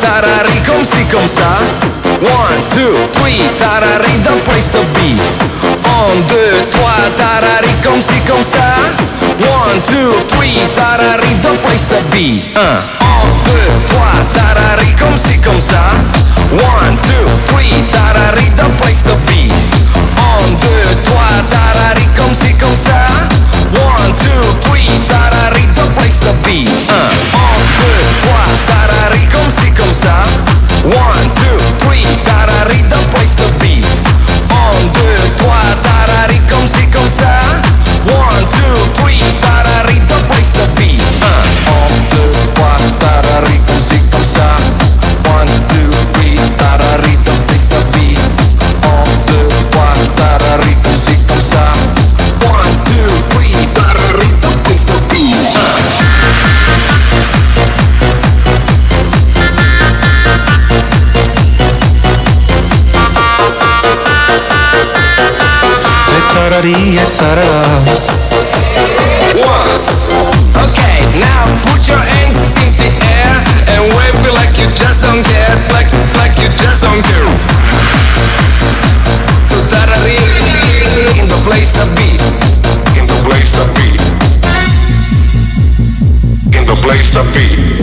Tarari, comme ci, comme ça. One, two, three, tarari, the place to be. One, two, three, tarari, the place to be. Trois, tarari, comme ci, comme ça. One, two, three, tarari, the place to Tararà. One. Okay, now put your hands in the air and wave like you just don't care, like like you just don't care. In the place to be, in the place to be. In the place to be.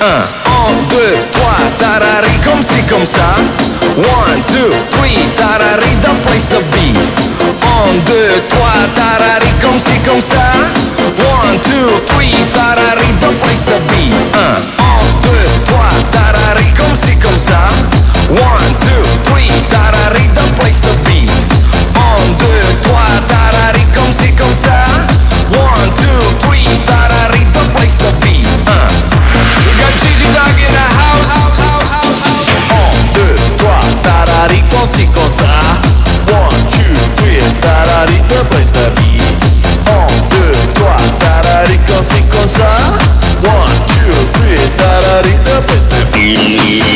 1, 2, 3, tarari, comme ci, comme ça. 1, 2, 3, tarari, the place to be. 1, 2, 3, tarari, comme ci, comme ça. 1, 2, 3, tarari, comme ci, comme ça. One, two, three, tarari, the place to be. Un, deux, trois, tarari, comme ci, comme ça. One, two, three, tarari, the place to be.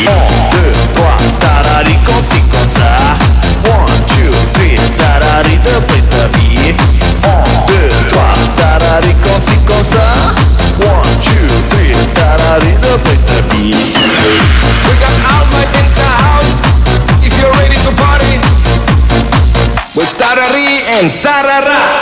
Un, deux, trois, tarari, comme en Tarará.